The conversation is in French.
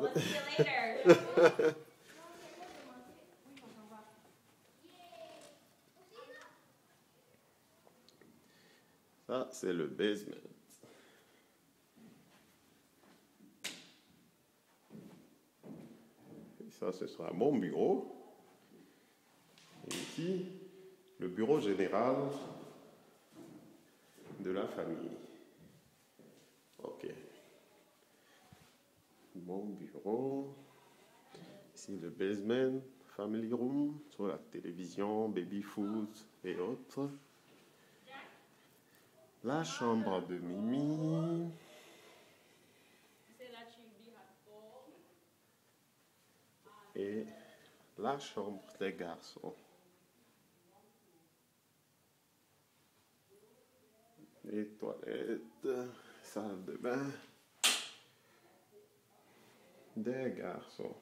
Ça, c'est le basement. Ça, ce sera mon bureau. Et ici, le bureau général de la famille. Ok. Mon bureau. Ici, le basement, family room, sur la télévision, baby food et autres. La chambre de Mimi. Et la chambre des garçons. Les toilettes, salle de bain des garçons.